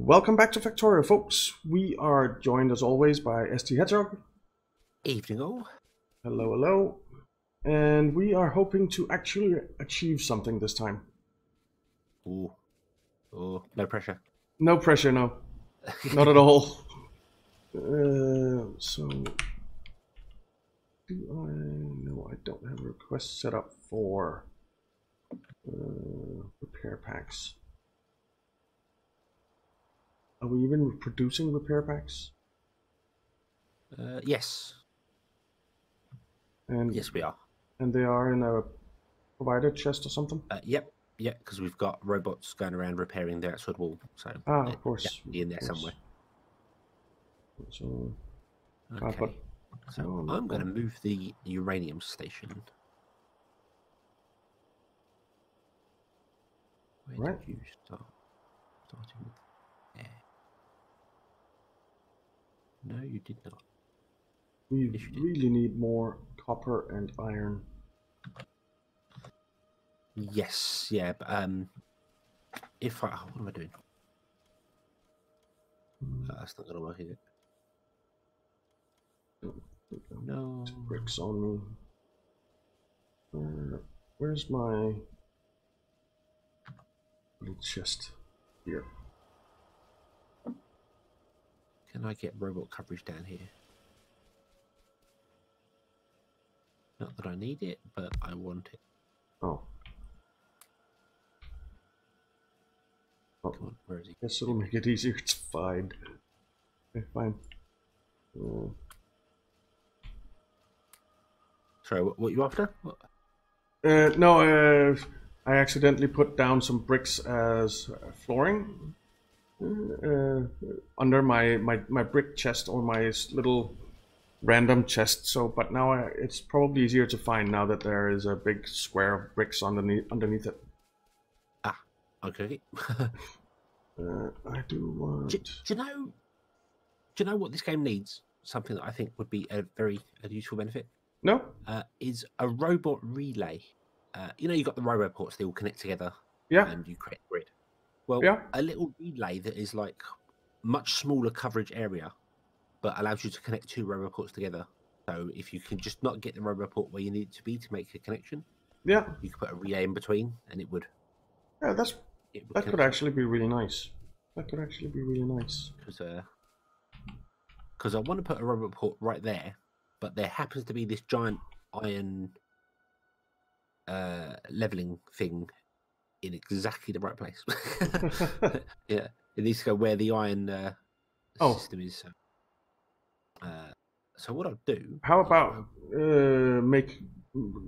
Welcome back to Factorio, folks. We are joined as always by STHedgehog. Evening all. Hello, hello. And we are hoping to actually achieve something this time. Ooh. Ooh. No pressure. No pressure, no. Not at all. Uh, so, do I? No, I don't have a request set up for uh, repair packs. Are we even producing repair packs? Uh, yes. And Yes, we are. and they are in a provided chest or something. Uh, yep. Yep. Because we've got robots going around repairing the outside wall. So Ah, of course. definitely in there course. somewhere. So, ah, Okay. but so oh, I'm going to move the uranium station. Where Right. did you start? Starting with there. No, you did not. we Yes, really need more copper and iron. Yes, yeah, but um, if I, what am I doing? Uh, that's not gonna work, is it? No. bricks on me. Uh, where's my little chest? Here. Can I get robot coverage down here? Not that I need it, but I want it. Oh. Oh, Come on, where is he? guess it'll make it easier to find. Okay, fine. Uh, Sorry, what, what you after? What? Uh, no, uh, I accidentally put down some bricks as uh, flooring uh, under my, my, my brick chest or my little random chest. So, but now I, it's probably easier to find now that there is a big square of bricks underneath underneath it. Ah, okay. Uh, I do want. do, do you know? Do you know what this game needs? Something that I think would be a very a useful benefit No. uh, is a robot relay. Uh, you know, you've got the robot ports; they all connect together. Yeah. and you create a grid. Well, Yeah. a little relay that is like much smaller coverage area, but allows you to connect two robot ports together. So if you can just not get the robot port where you need it to be to make a connection, Yeah. you could put a relay in between, and it would. Yeah. That's It would that could actually be really nice. That could actually be really nice. because because I want to put a robot port right there, but there happens to be this giant iron uh, leveling thing in exactly the right place. yeah, it needs to go where the iron uh, Oh. system is. So. Uh, so what I'll do? How about uh, make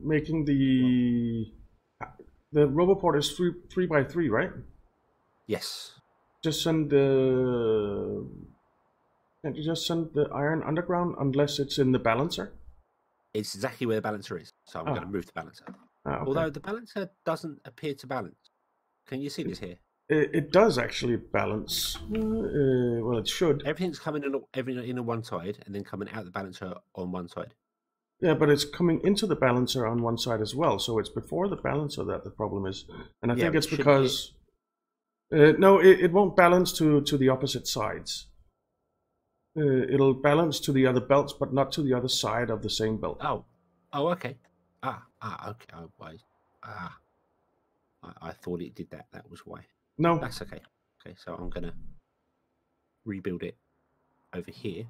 making the the Roboport is three three by three, right? yes? Just send the can't you just send the iron underground unless it's in the balancer? It's exactly where the balancer is. So I'm Ah. going to move the balancer. Ah, okay. Although the balancer doesn't appear to balance. Can you see this here? it, it does actually balance. Uh, well, it should. Everything's coming in, every in on one side and then coming out the balancer on one side. Yeah, but it's coming into the balancer on one side as well, so it's before the balancer that the problem is, and I Yeah, think it's shouldn't it- because uh, no, it, it won't balance to to the opposite sides. Uh, it'll balance to the other belts, but not to the other side of the same belt. Oh, oh, okay. Ah, ah, okay. Oh, I, ah, I, I thought it did that. That was why. No, That's okay. Okay, so I'm gonna rebuild it over here,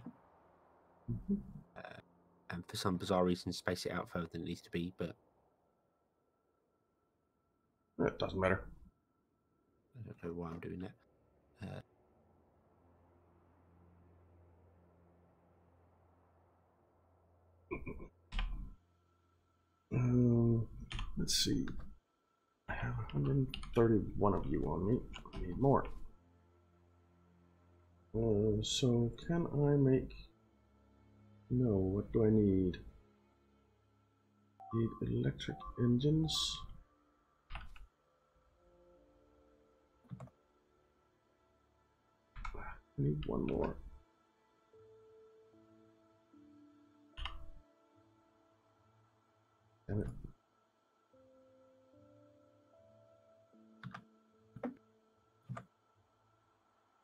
uh, and for some bizarre reason, space it out further than it needs to be. But it doesn't matter. I don't know why I'm doing that. Uh, Um, let's see. I have 131 of you on me. I need more. Uh, so can I make? No. What do I need? Need electric engines. I need one more. Damn it.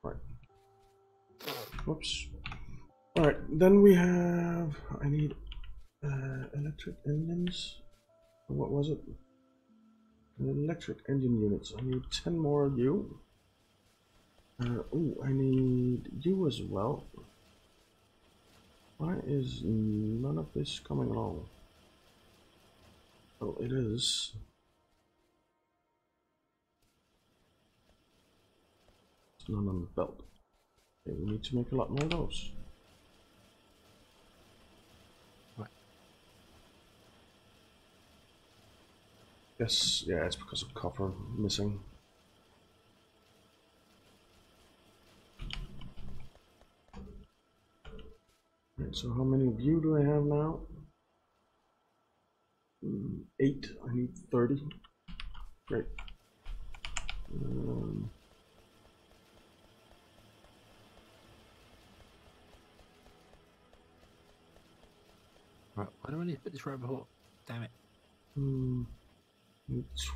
Right. Whoops. Alright, then we have. I need uh, electric engines. What was it? Electric engine units. I need 10 more of you. Uh, oh, I need you as well. Why is none of this coming along? Oh, it is. It's none on the belt. Okay, we need to make a lot more of those. Right. Yes, yeah, it's because of copper missing. Right, so how many of you do I have now? Eight. I need 30. Great. Um, Right, why do I need to put this robot? Damn it. Hmm.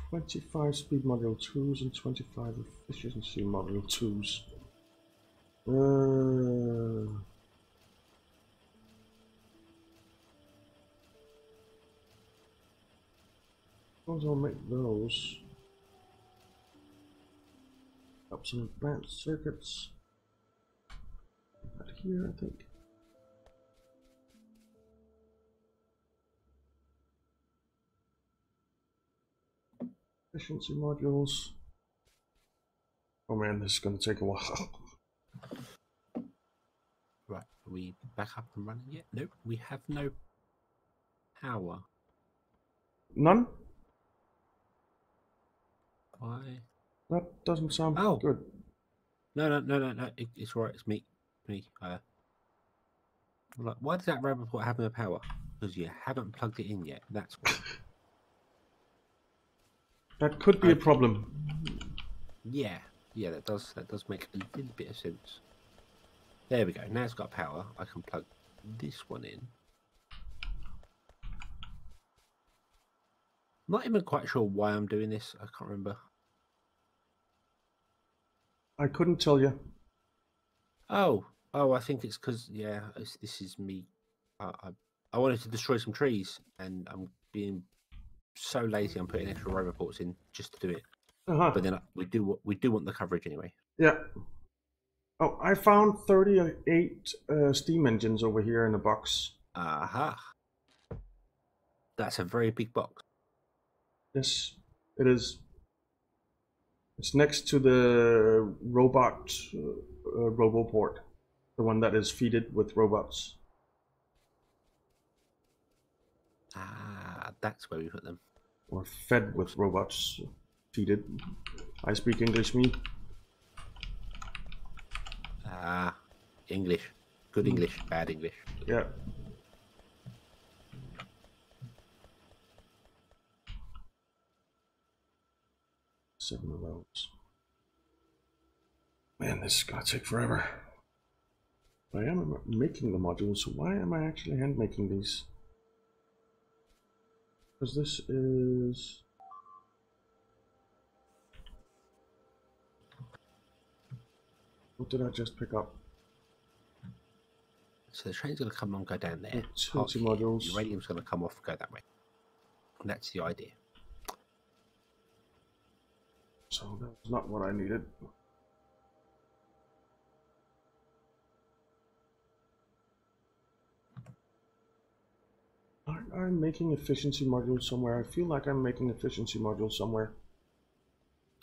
25 speed module 2s and 25 efficiency module 2s. Uh, suppose I'll make those. Up some advanced circuits. Right here, I think. Efficiency modules. Oh man, this is going to take a while. Right, are we back up and running yet? Nope, we have no power. None? Why? That doesn't sound Oh. good. No, no, no, no, no. It, it's right. It's me. Me. Uh, like, why does that robot have no power? Because you haven't plugged it in yet. That's why. That could be a problem. yeah, yeah. That does that does make a little bit of sense. There we go. Now it's got power. I can plug this one in. Not even quite sure why I'm doing this. I can't remember. I couldn't tell you. Oh, oh, I think it's because yeah, it's, this is me. I, I I wanted to destroy some trees, and I'm being so lazy. I'm putting extra roboports in just to do it. Uh-huh. But then I- we do we do want the coverage anyway. Yeah. Oh, I found 38 uh, steam engines over here in the box. Aha. That's a very big box. Yes, it is. It's next to the robot uh, roboport, the one that is feeded with robots. Ah, that's where we put them. Or fed with robots. Feeded. I speak English, me. Ah, English. Good English, bad English. Yeah. Seven of those. Man, this is gonna take forever. I am making the modules, so why am I actually hand making these? Because this is. What did I just pick up? So the train's going to come on, go down there. Here, modules. Uranium's going to come off, go that way. And that's the idea. So that's not what I needed. Aren't I making efficiency modules somewhere? I feel like I'm making efficiency modules somewhere.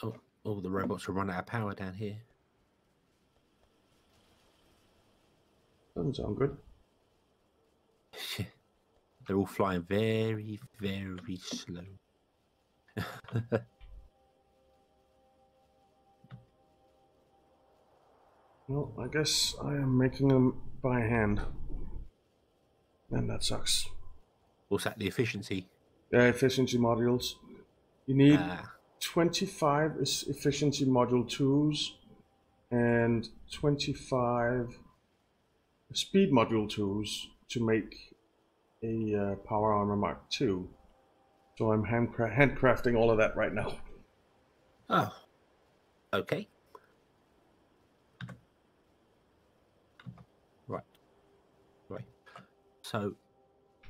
Oh, oh, the robots are run out of power down here. Doesn't sound good. They're all flying very, very slow. Well, I guess I am making them by hand. And that sucks. What's that? The efficiency? Yeah, efficiency modules. You need Ah, 25 is efficiency module 2s and 25 speed module 2s to make a uh, power armor mark 2 so i'm handcra- handcrafting all of that right now oh, okay. So,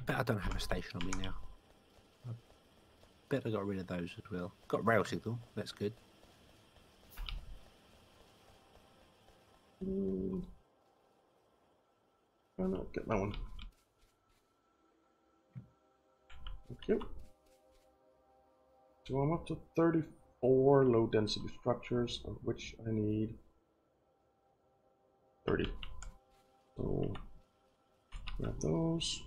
bet I don't have a station on me now. Bet I got rid of those as well. Got rail signal. That's good. Mm. Why not get that one? Thank you. So I'm up to 34 low density structures, of which I need 30. So grab those.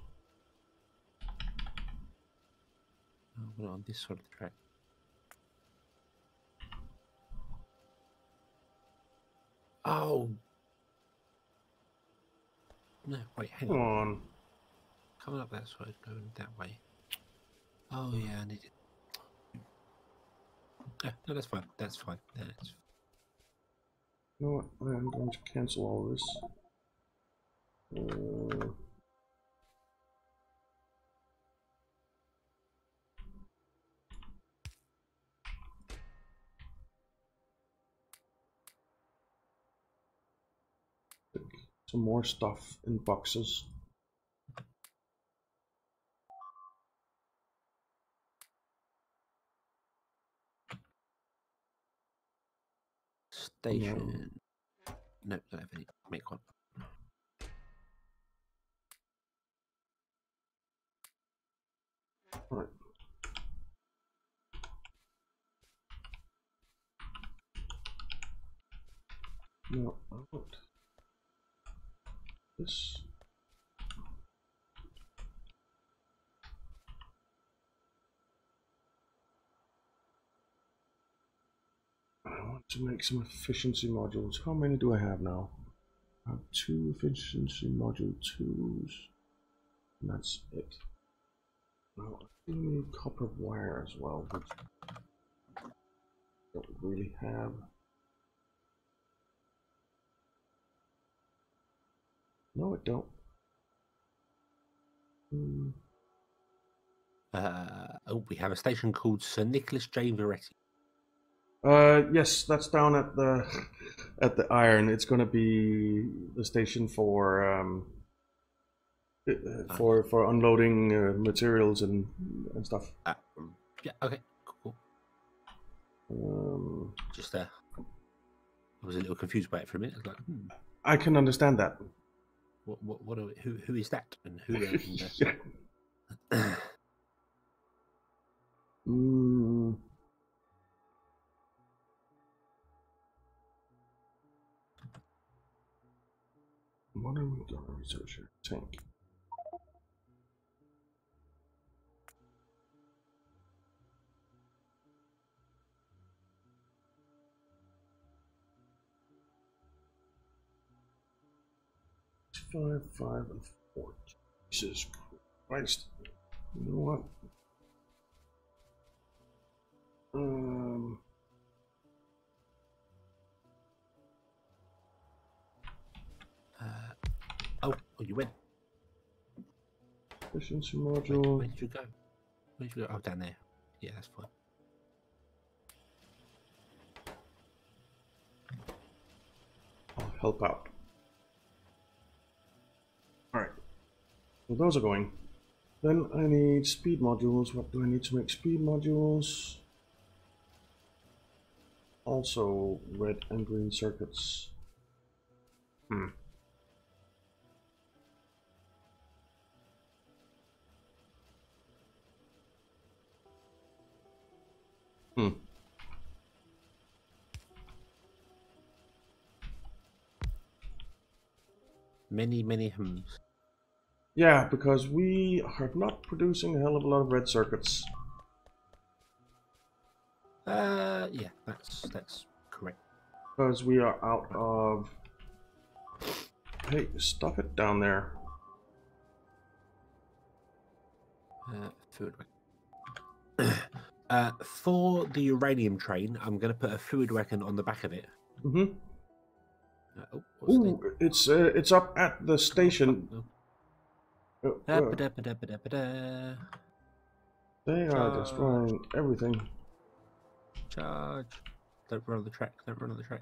Oh, we're on this sort of track. Oh. No, wait, hang Come on. on. Coming up that side, going that way. Oh yeah, I need it. Yeah, no, that's fine. That's fine. That's You know what? I'm going to cancel all this. Uh, some more stuff in boxes. station. No, don't have any. Make one. Right. No, I this. I want to make some efficiency modules. How many do I have now? I have two efficiency module twos. And that's it. Now, I do need copper wire as well, which I don't really have. No, it don't. Hmm. Uh, oh, we have a station called Sir Nicholas J. Veretti. Uh, yes, that's down at the at the iron. It's going to be the station for um, uh, for for unloading uh, materials and and stuff. Uh, um, yeah, okay, cool. Um, Just uh, I was a little confused by it for a minute. I was like, hmm, I can understand that. What, what, what, are, who, who is that? And who? And, Mm. What are we to research here? Tank. Five, and four. Jesus Christ. You know what? Um. uh, oh, oh, you win. Efficiency Where, module. where did you go? Where did you go? Oh, down there. Yeah, that's fine. I'll help out. Alright. Well, those are going. Then I need speed modules. What do I need to make speed modules? Also, red and green circuits. Hmm. Hmm. Many, many hymns. Yeah, because we are not producing a hell of a lot of red circuits. Uh, yeah, that's that's correct. Because we are out of... Hey, stop it down there. Uh, food. uh, for the uranium train, I'm going to put a food wagon on the back of it. Mm-hmm. Uh, oh, Ooh, it's uh, it's up at the station. Oh, they are destroying everything. Charge. Don't run on the track. Don't run on the track.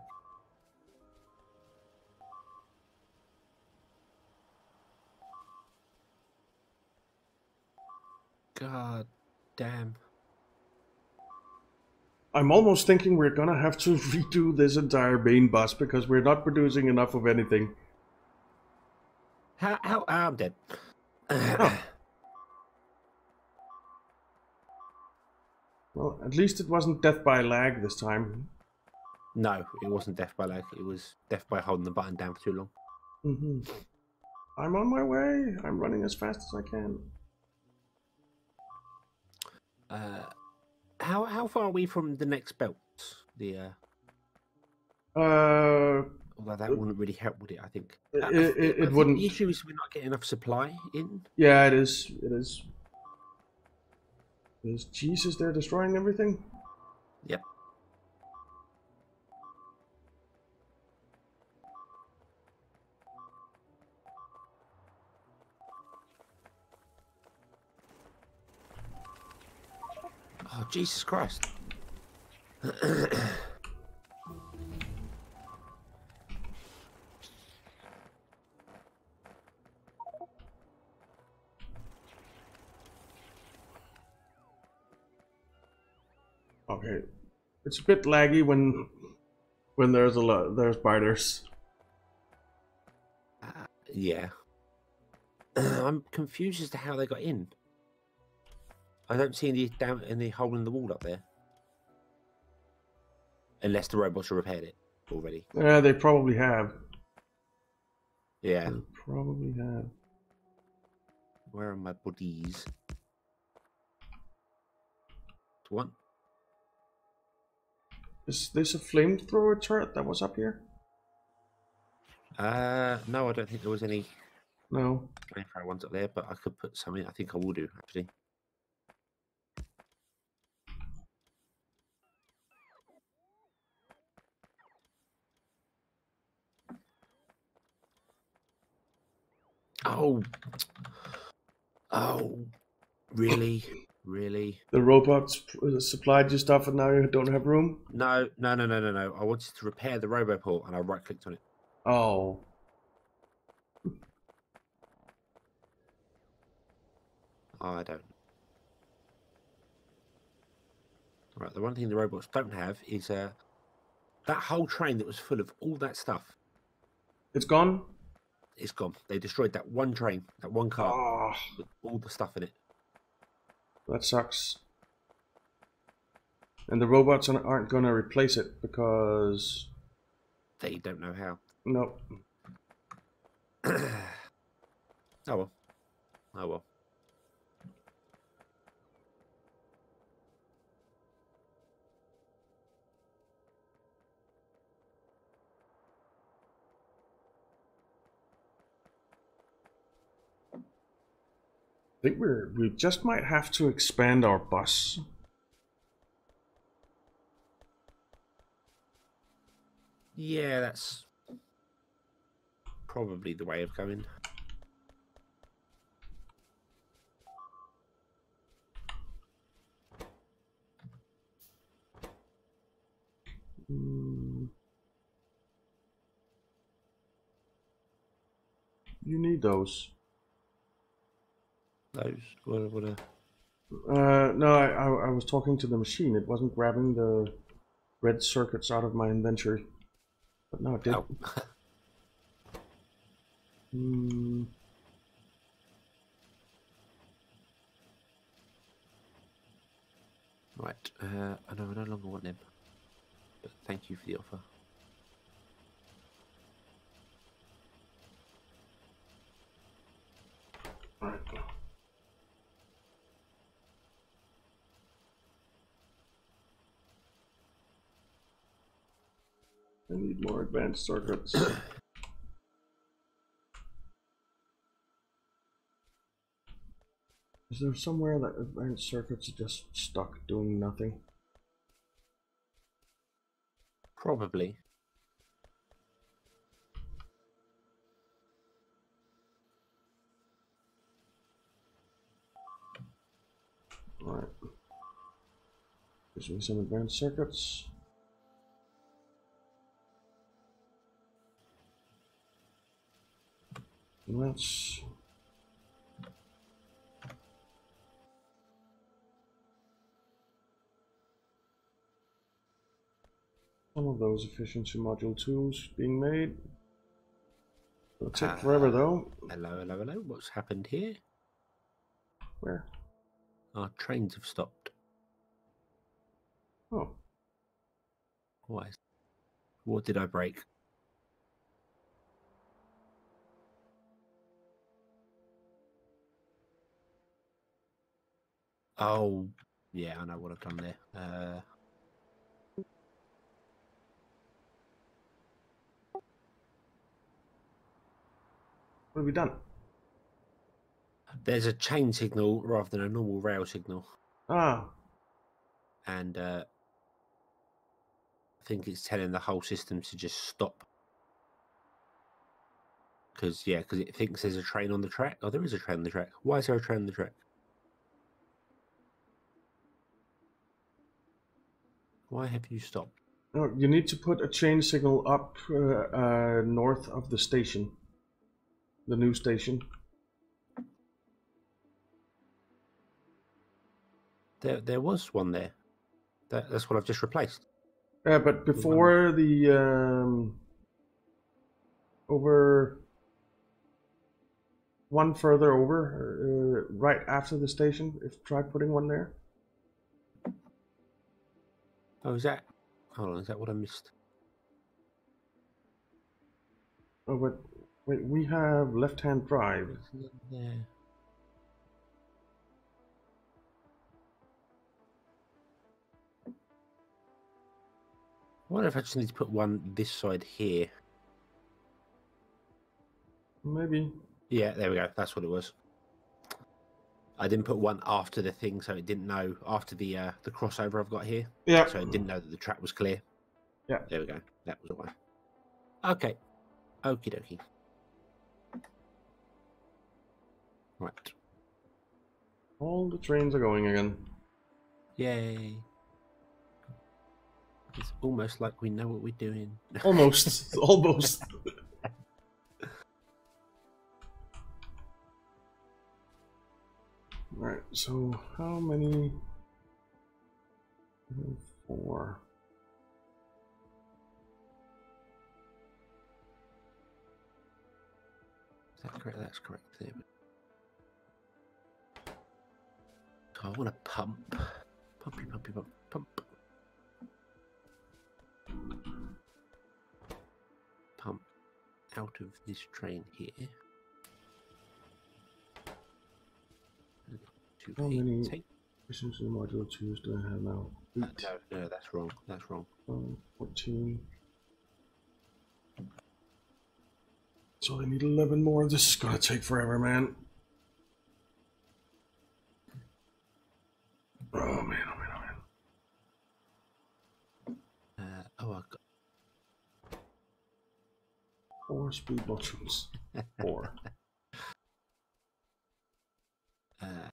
God damn. I'm almost thinking we're gonna have to redo this entire main bus because we're not producing enough of anything. How? How? ah, I'm dead. Well, at least it wasn't death by lag this time. no, it wasn't death by lag. It was death by holding the button down for too long. hmm I'm on my way. I'm running as fast as I can. Uh, how how far are we from the next belt? The uh, Uh, well, that wouldn't really help, would it? I think. It- I- it- I it think wouldn't. The issue is we're not getting enough supply in. yeah, it is. It is. Is Jesus there destroying everything? Yep. Oh Jesus Christ! Okay, it's a bit laggy when when there's a lot there's biters. Uh, yeah. I'm confused as to how they got in. I don't see any down any hole in the wall up there. Unless the robots have repaired it already. Yeah, they probably have. Yeah. They probably have. Where are my bodies? One. Is this a flamethrower turret that was up here? Uh, no, I don't think there was any No. flamethrower ones up there, but I could put some in. I think I will do actually. Oh, oh, really, really? The robots uh, supplied you stuff and now you don't have room? No, no, no, no, no, no. I wanted to repair the RoboPort and I right clicked on it. Oh. I don't. Right, the one thing the robots don't have is uh, that whole train that was full of all that stuff It's gone? It's gone. They destroyed that one train, that one car Oh, with all the stuff in it. That sucks. And the robots aren't- aren't gonna replace it because. They don't know how. No. oh well. Oh well. I think we're we just might have to expand our bus. Yeah, that's probably the way of going. Hmm. You need those. Those what what a Uh, no, I, I I was talking to the machine. It wasn't grabbing the red circuits out of my inventory, but now it did. oh. Hmm. Right, uh, I know I no longer want them. But thank you for the offer. Right. I need more advanced circuits. Is there somewhere that advanced circuits are just stuck doing nothing? Probably. Alright. Gives me some advanced circuits. Let's some of those efficiency module twos being made. It'll take uh, forever though. Hello, hello, hello. What's happened here? Where? Our trains have stopped. Oh. Why? What did I break? Oh, yeah, I know what I've done there. Uh, what have we done? there's a chain signal rather than a normal rail signal, Ah, and uh, I think it's telling the whole system to just stop. Because yeah, because it thinks there's a train on the track. Oh, there is a train on the track. Why is there a train on the track? Why have you stopped? no, you need to put a chain signal up uh, uh, north of the station. The new station. There, there was one there. That, that's what I've just replaced. Yeah, but before the um, over one further over, uh, right after the station. If try putting one there. Oh, is that? Hold on, is that what I missed? Oh, but wait, we have left-hand drive. Yeah. I wonder if I just need to put one this side here. Maybe. Yeah, there we go. That's what it was. I didn't put one after the thing, so it didn't know after the uh, the crossover I've got here, Yeah. so it didn't know that the track was clear. Yeah. There we go. That was why. Okay. Okie dokie. Right. All the trains are going again. Yay. It's almost like we know what we're doing. Almost. almost. Right, so how many? Four. Is that correct? That's correct. So I want to pump. Pumpy, pumpy, pump, pump. Pump out of this train here. To How many- tank. Efficiency module twos do I have now? Uh, Eight. no, no, that's wrong. That's wrong. Um, 14. So I need 11 more. This is gonna take forever, man. Oh man, oh man, oh man. Uh, oh, I got. Four speed buttons. Four. Uh,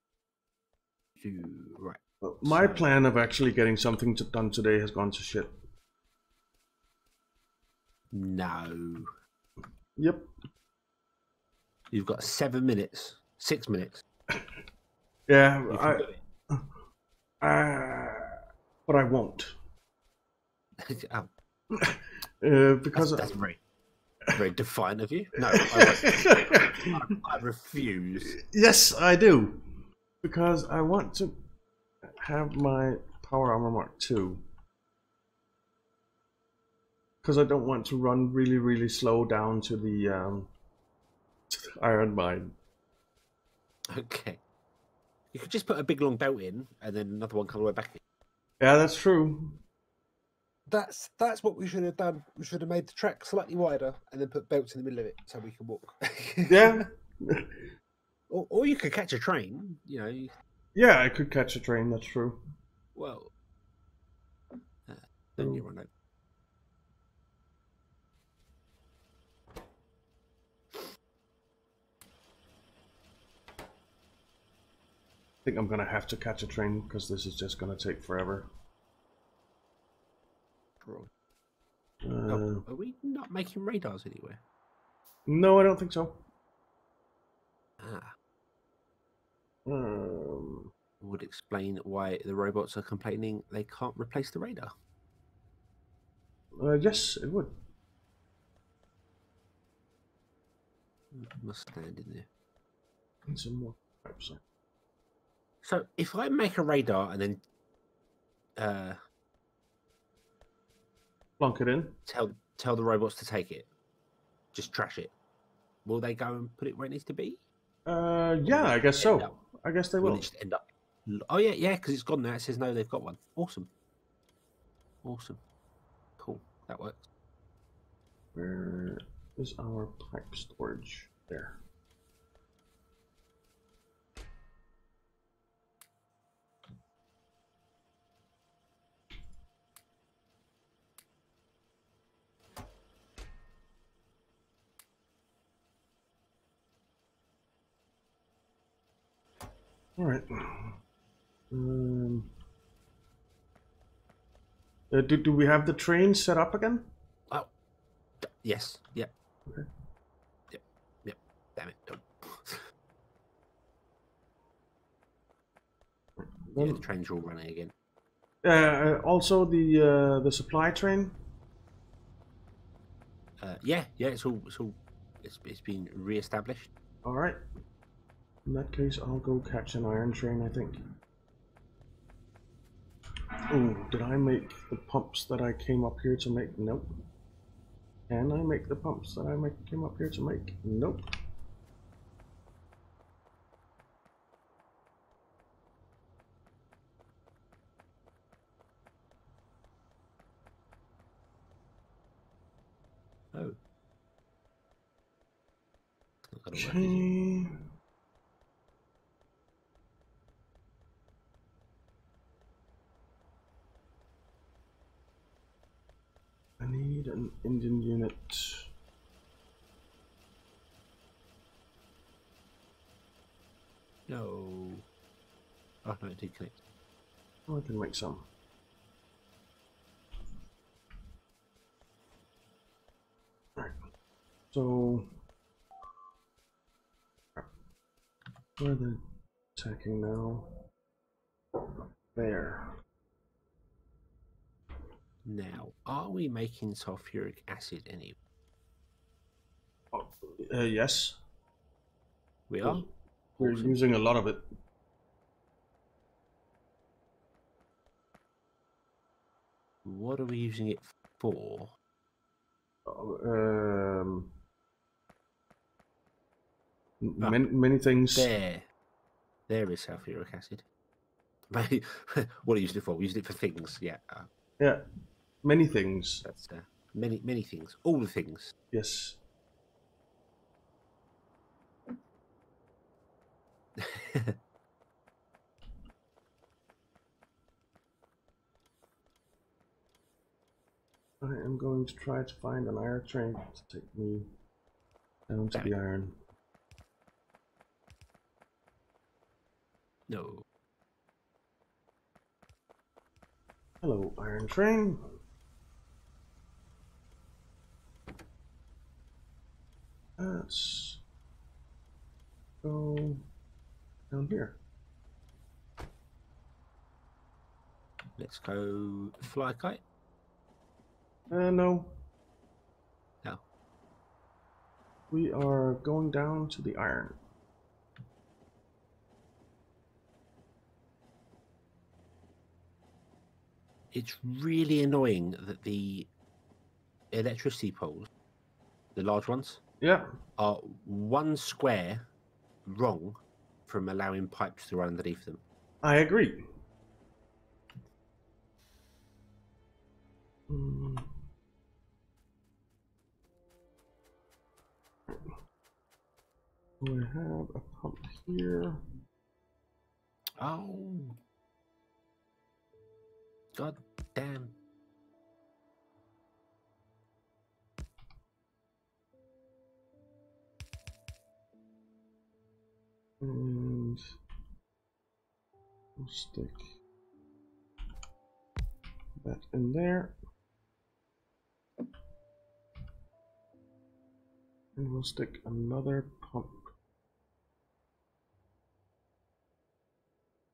do right. My So- plan of actually getting something to, done today has gone to shit. No, Yep. you've got seven minutes, six minutes. Yeah, I, uh, but I won't. oh, Uh, that's, because that's very, very defiant of you. No, I. I, I refuse. yes, I do. Because I want to have my Power Armor Mark 2. Because I don't want to run really, really slow down to the, um, to the Iron Mine. Okay, you could just put a big long belt in, and then another one come all the way back. in. Yeah, that's true. That's that's what we should have done. We should have made the track slightly wider, and then put belts in the middle of it so we can walk. Yeah. or, or you could catch a train. You know, yeah, I could catch a train, that's true. well, uh, then you're on it. I think I'm gonna have to catch a train because this is just gonna take forever. Uh, Oh, are we not making radars anywhere? no, I don't think so. Ah, Um, would explain why the robots are complaining they can't replace the radar. Uh, yes, it would. Must stand in there. And some more pipes. So if I make a radar and then uh, Plunk it in. tell tell the robots to take it, just trash it, will they go and put it where it needs to be? Uh, yeah, I guess so. I guess they Will just end up? Oh yeah, yeah, because it's gone now. It says no, they've got one. Awesome, awesome, cool. That works. Where is our pipe storage? There. All right. Um, uh, do, do we have the train set up again? D- Yes. Yep. Okay. Yep. Yep. Damn it. Don't. Yeah, the trains are all running again. Uh, also the uh, the supply train. Uh, yeah, yeah. It's all. It's all. It's, it's been re-established. All right. In that case, I'll go catch an iron train. I think. Oh, did I make the pumps that I came up here to make? Nope. Can I make the pumps that I make, came up here to make? Nope. Oh. It's not gonna work, is it? Okay. I need an engine unit. No. Oh no, it did connect. Oh, I can make some. Right. So, where are they attacking now? There. Now, are we making sulfuric acid any? Oh, uh, yes, We are. we're Awesome. using a lot of it. What are we using it for? Um, Ah. many, many things. There. There is sulfuric acid. what are you using it for? We used it for things. Yeah. Uh, Yeah, many things. that's uh, many, many things. All the things. Yes. I am going to try to find an iron train to take me down to Damn the iron. no. Hello, iron train. Let's go down here. Let's go fly kite. Uh, no. No. We are going down to the iron. It's really annoying that the electricity poles, the large ones, Yeah. are one square wrong from allowing pipes to run underneath them. I agree. Hmm. We have a pump here. Oh. God damn. And we'll stick that in there. And we'll stick another pump.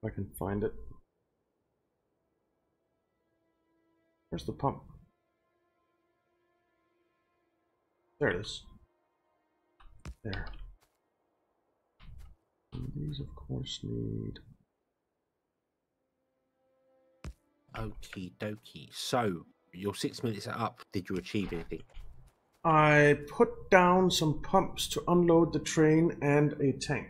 If I can find it. Where's the pump? There it is. There. And these, of course, need. Okie dokie. So, your six minutes are up. Did you achieve anything? I put down some pumps to unload the train and a tank.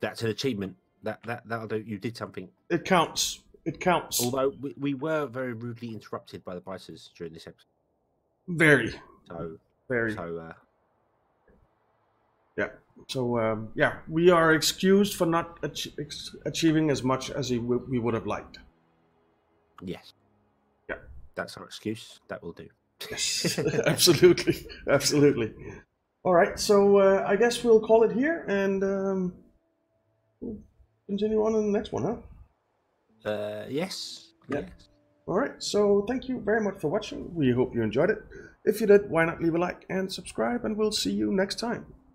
That's an achievement. That that that'll do. You did something. It counts. It counts. Although we, we were very rudely interrupted by the biters during this episode. Very, So very. so uh, Yeah. So um, yeah, we are excused for not ach- ex- achieving as much as we w- we would have liked. yes. Yeah. That's our excuse. That will do. Yes, absolutely, absolutely. All right, so uh, I guess we'll call it here and um, we'll continue on in the next one, huh? Uh, yes. Yeah. Yes. All right, so thank you very much for watching. We hope you enjoyed it. If you did, why not leave a like and subscribe, and we'll see you next time.